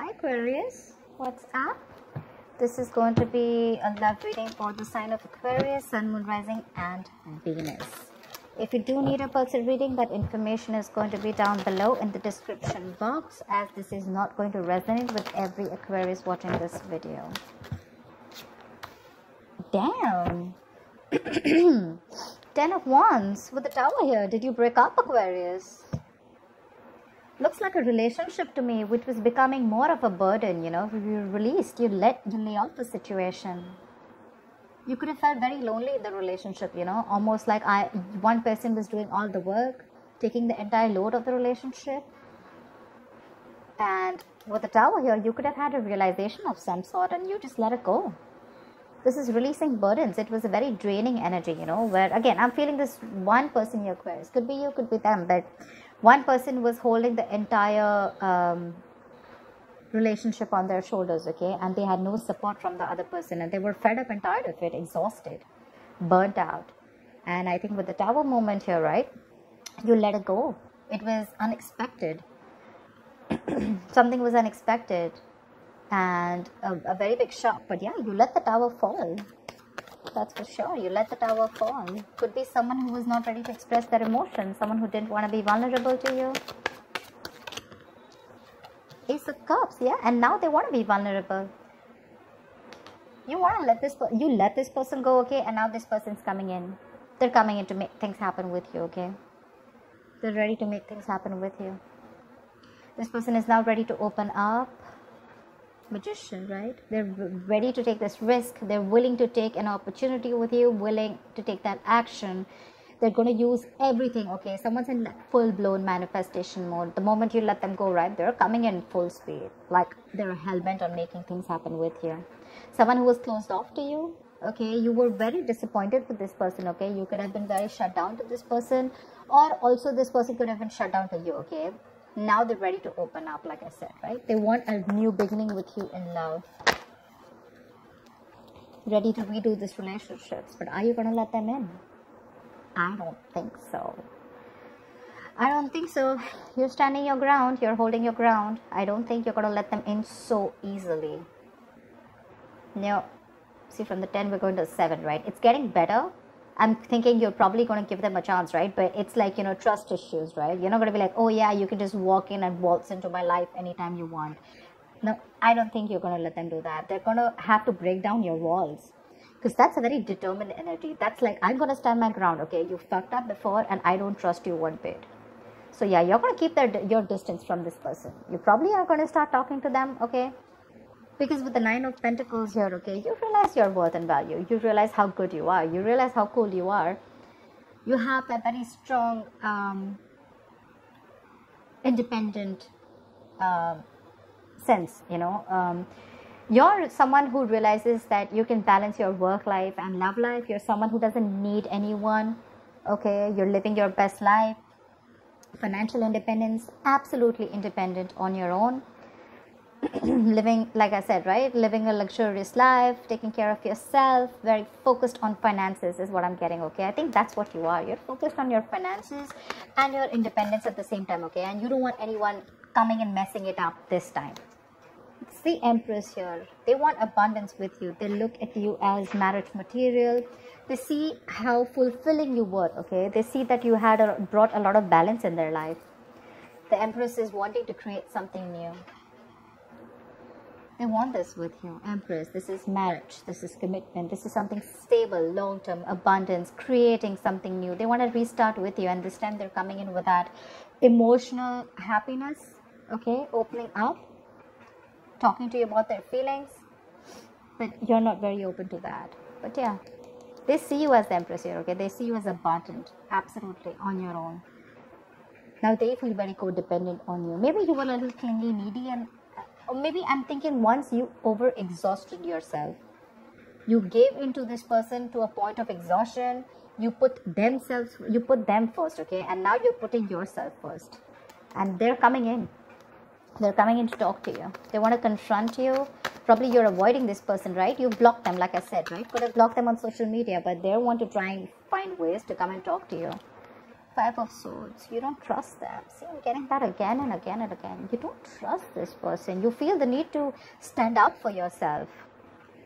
Hi Aquarius, what's up? This is going to be a love reading for the sign of Aquarius, Sun, Moon, Rising, and Venus. If you do need a personal reading, that information is going to be down below in the description box as this is not going to resonate with every Aquarius watching this video. Damn! Ten of Wands with the Tower here. Did you break up, Aquarius? Looks like a relationship to me which was becoming more of a burden you know. You released you let you lay off the situation. You could have felt very lonely in the relationship you know almost like i one person was doing all the work taking the entire load of the relationship. And with the tower here you could have had a realization of some sort and you just let it go. This is releasing burdens. It was a very draining energy you know where again i'm feeling this one person here aquarius. Could be you could be them but one person was holding the entire um, relationship on their shoulders okay? And they had no support from the other person. And they were fed up and tired of it exhausted burnt out. And i think with the tower moment here right you let it go. It was unexpected. Something was unexpected and a, a very big shock. But yeah you let the tower fall that's for sure. You let the tower fall. Could be someone who was not ready to express their emotions, someone who didn't want to be vulnerable to you. Ace of Cups, yeah, and now they want to be vulnerable. You want to let this you let this person go, okay, and now this person's coming in. They're coming in to make things happen with you, okay. They're ready to make things happen with you. This person is now ready to open up magician, right? They're ready to take this risk. They're willing to take an opportunity with you, willing to take that action. They're going to use everything. Okay, someone's in full blown manifestation mode. The moment you let them go, right, they're coming in full speed. Like they're hell bent on making things happen with you. Someone who was closed off to you, okay, you were very disappointed with this person, okay? You could have been very shut down to this person, or also this person could have been shut down to you, okay? Now they're ready to open up like i said right? They want a new beginning with you in love. Ready to redo this relationships. But are you going to let them in? I don't think so. I don't think so. You're standing your ground. You're holding your ground. I don't think you're going to let them in so easily. No see from the 10 we're going to 7 right? It's getting better I'm thinking you're probably going to give them a chance, right? But it's like, you know, trust issues, right? You're not going to be like, oh, yeah, you can just walk in and waltz into my life anytime you want. No, I don't think you're going to let them do that. They're going to have to break down your walls because that's a very determined energy. That's like, I'm going to stand my ground, okay? You fucked up before and I don't trust you one bit. So, yeah, you're going to keep their, your distance from this person. You probably are going to start talking to them, okay? Because with the nine of pentacles here okay you realize your worth and value. You realize how good you are. You realize how cool you are. You have a very strong um, independent uh, sense you know um, you're someone who realizes that you can balance your work life and love life. You're someone who doesn't need anyone okay? You're living your best life. Financial independence absolutely independent on your own living like i said right? Living a luxurious life taking care of yourself very focused on finances is what i'm getting okay? I think that's what you are. You're focused on your finances and your independence at the same time okay? And you don't want anyone coming and messing it up this time. It's the empress here. They want abundance with you. They look at you as marriage material. They see how fulfilling you were okay? They see that you had a, brought a lot of balance in their life. The empress is wanting to create something new they want this with you, Empress. This is marriage. This is commitment. This is something stable, long term, abundance, creating something new. They want to restart with you, and this time they're coming in with that emotional happiness, okay, opening up, talking to you about their feelings. But you're not very open to that. But yeah, they see you as the Empress here, okay? They see you as abundant, absolutely on your own. Now they feel very codependent on you. Maybe you were a little clingy, needy, and or maybe i'm thinking once you over exhausted yourself you gave into this person to a point of exhaustion you put themselves you put them first okay? And now you're putting yourself first. And they're coming in. They're coming in to talk to you. They want to confront you. Probably you're avoiding this person right? You blocked them like i said right? Could have blocked them on social media but they want to try and find ways to come and talk to you Five of Swords. You don't trust them. See, I'm getting that again and again and again. You don't trust this person. You feel the need to stand up for yourself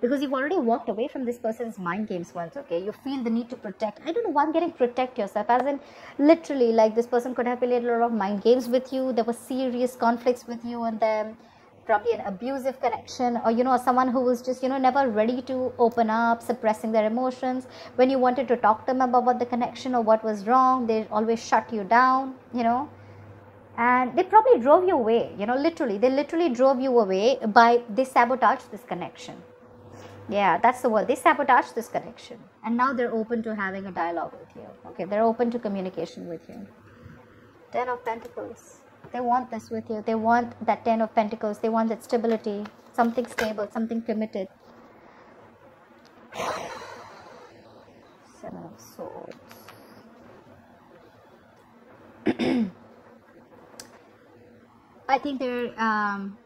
because you've already walked away from this person's mind games once okay you feel the need to protect i don't know why i'm getting protect yourself as in literally like this person could have played a lot of mind games with you there were serious conflicts with you and them probably an abusive connection or you know someone who was just you know never ready to open up suppressing their emotions when you wanted to talk to them about what the connection or what was wrong they always shut you down you know and they probably drove you away you know literally they literally drove you away by they sabotage this connection yeah, that's the word. They sabotage this connection. And now they're open to having a dialogue with you. Okay, they're open to communication with you. Ten of Pentacles. They want this with you. They want that Ten of Pentacles. They want that stability, something stable, something committed. Seven of Swords. I think they're um,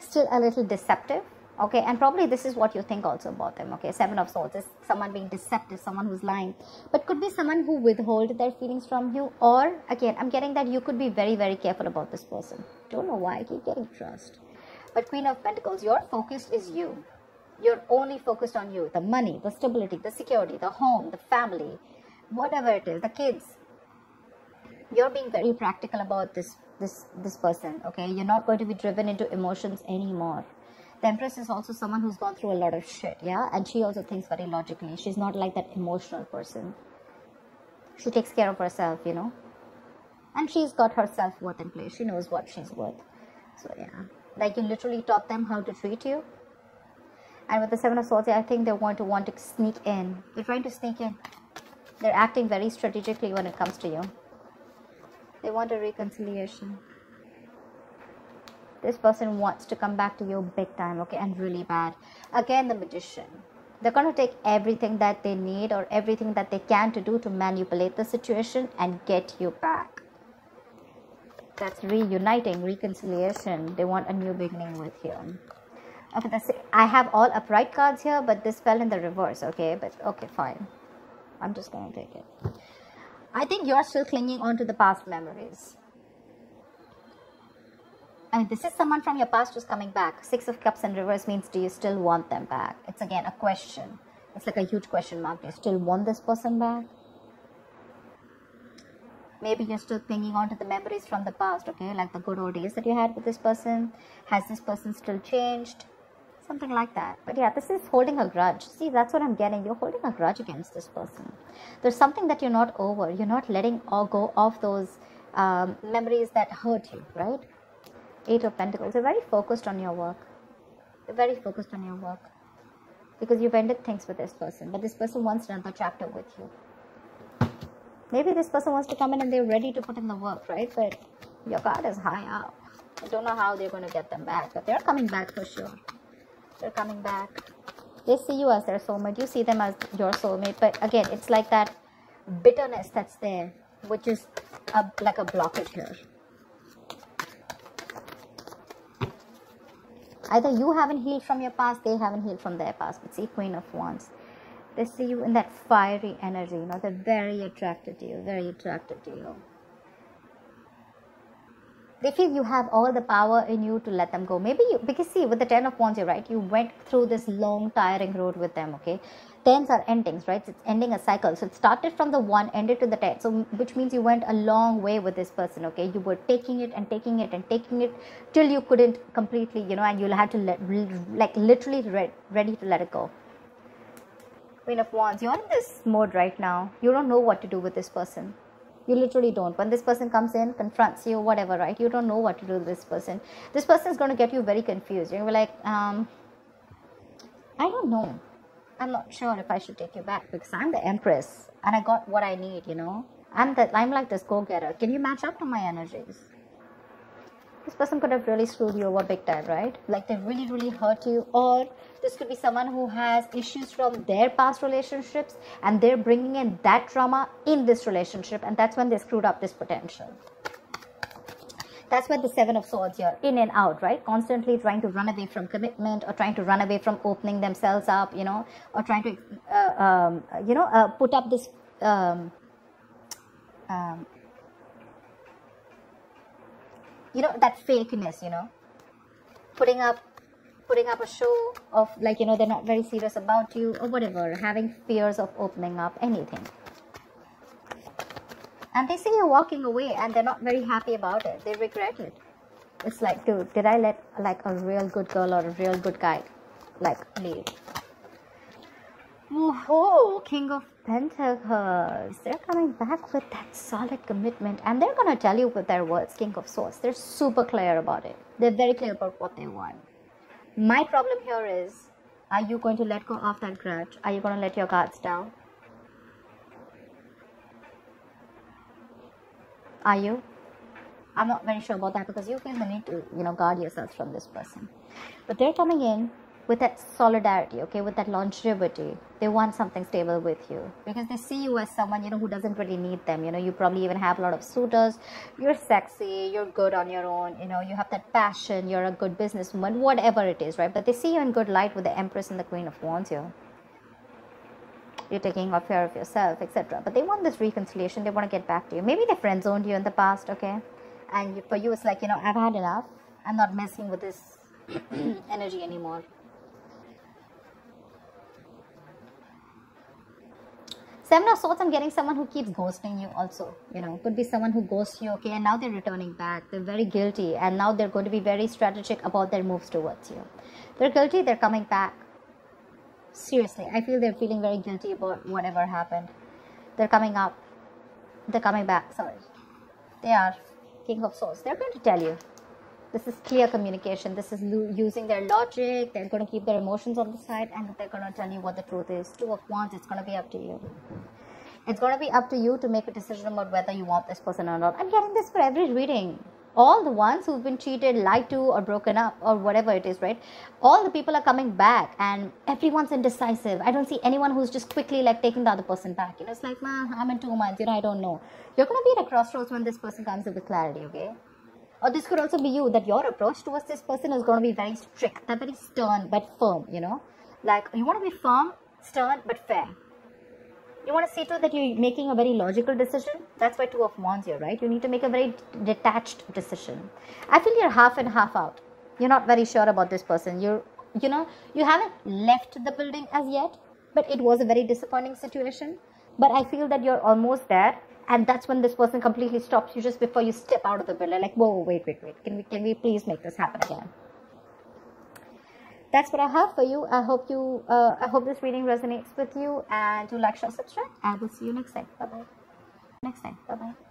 still a little deceptive okay and probably this is what you think also about them okay? Seven of swords. Is someone being deceptive someone who's lying? But could be someone who withhold their feelings from you or again i'm getting that you could be very very careful about this person. Don't know why i keep getting trust. But queen of pentacles your focus is you. You're only focused on you. The money the stability the security the home the family whatever it is the kids. You're being very practical about this this this person okay? You're not going to be driven into emotions anymore the empress is also someone who's gone through a lot of shit yeah? And she also thinks very logically. She's not like that emotional person. She takes care of herself you know? And she's got her self-worth in place. She knows what she's worth. So yeah. Like you literally taught them how to treat you. And with the seven of swords i think they're going to want to sneak in. They're trying to sneak in. They're acting very strategically when it comes to you. They want a reconciliation this person wants to come back to you big time okay and really bad. Again the magician. They're going to take everything that they need or everything that they can to do to manipulate the situation and get you back. That's reuniting reconciliation. They want a new beginning with you okay that's it. i have all upright cards here but this fell in the reverse okay? But okay fine. I'm just going to take it. I think you're still clinging on to the past memories Mean, this is someone from your past who's coming back. Six of Cups in reverse means do you still want them back? It's again a question. It's like a huge question mark. Do you still want this person back? Maybe you're still clinging on to the memories from the past, okay? Like the good old days that you had with this person. Has this person still changed? Something like that. But yeah, this is holding a grudge. See, that's what I'm getting. You're holding a grudge against this person. There's something that you're not over. You're not letting go of those um, memories that hurt you, right? Eight of Pentacles. You're very focused on your work. You're very focused on your work. Because you've ended things with this person. But this person wants another chapter with you. Maybe this person wants to come in and they're ready to put in the work, right? But your card is high up. I don't know how they're going to get them back. But they're coming back for sure. They're coming back. They see you as their soulmate. You see them as your soulmate. But again, it's like that bitterness that's there. Which is a, like a blockage here. Either you haven't healed from your past, they haven't healed from their past. But see, Queen of Wands. They see you in that fiery energy, you know, they're very attracted to you, very attracted to you. They feel you have all the power in you to let them go. Maybe you, because see, with the Ten of Wands, you're right, you went through this long, tiring road with them, okay? Tens are endings right? It's ending a cycle. So it started from the one ended to the ten. So which means you went a long way with this person okay? You were taking it and taking it and taking it till you couldn't completely you know and you'll have to let like literally re- ready to let it go. Queen of wands you're in this mode right now. You don't know what to do with this person. You literally don't. When this person comes in confronts you whatever right? You don't know what to do with this person. This person is going to get you very confused. You're like um i don't know I'm not sure if I should take you back because I'm the empress and I got what I need, you know. I'm the I'm like this go-getter. Can you match up to my energies? This person could have really screwed you over big time, right? Like they really, really hurt you. Or this could be someone who has issues from their past relationships and they're bringing in that trauma in this relationship and that's when they screwed up this potential. That's where the Seven of Swords here, in and out, right? Constantly trying to run away from commitment or trying to run away from opening themselves up, you know, or trying to, uh, um, you know, uh, put up this um, um, you know that fakeness you know putting up putting up a show of like you know they're not very serious about you or whatever having fears of opening up anything and they see you walking away and they're not very happy about it. They regret it. It's like dude did i let like a real good girl or a real good guy like leave? Oh king of pentacles. They're coming back with that solid commitment and they're going to tell you with their words king of swords. They're super clear about it. They're very clear about what they want. My problem here is are you going to let go of that grudge? Are you going to let your guards down are you i'm not very sure about that because you the need to you know guard yourself from this person but they're coming in with that solidarity, okay, with that longevity. They want something stable with you because they see you as someone, you know, who doesn't really need them. You know, you probably even have a lot of suitors. You're sexy, you're good on your own, you know, you have that passion, you're a good businesswoman, whatever it is, right? But they see you in good light with the Empress and the Queen of Wands here. You're taking off care of yourself, etc. But they want this reconciliation, they want to get back to you. Maybe they friend zoned you in the past, okay? And for you, it's like, you know, I've had enough. I'm not messing with this energy anymore. Seven of Swords, I'm getting someone who keeps ghosting you also. You know, could be someone who ghosts you, okay, and now they're returning back. They're very guilty, and now they're going to be very strategic about their moves towards you. They're guilty, they're coming back. Seriously, I feel they're feeling very guilty about whatever happened. They're coming up. They're coming back, sorry. They are King of Swords. They're going to tell you this is clear communication this is using their logic they're going to keep their emotions on the side and they're going to tell you what the truth is two of wands it's going to be up to you it's going to be up to you to make a decision about whether you want this person or not i'm getting this for every reading all the ones who've been cheated lied to or broken up or whatever it is right? All the people are coming back and everyone's indecisive. I don't see anyone who's just quickly like taking the other person back. You know it's like man i'm in two months. You know i don't know. You're going to be at a crossroads when this person comes with clarity okay? Or this could also be you that your approach towards this person is going to be very strict, that very stern but firm, you know. Like you want to be firm, stern but fair. You want to see to that you're making a very logical decision. That's why two of wands here, right? You need to make a very detached decision. I feel you're half and half out. You're not very sure about this person. You're, you know, you haven't left the building as yet, but it was a very disappointing situation. But I feel that you're almost there and that's when this person completely stops you just before you step out of the building like whoa wait wait wait can we can we please make this happen again that's what i have for you. I hope you uh, i hope this reading resonates with you and do like share subscribe i will see you next time. Bye bye next time. Bye bye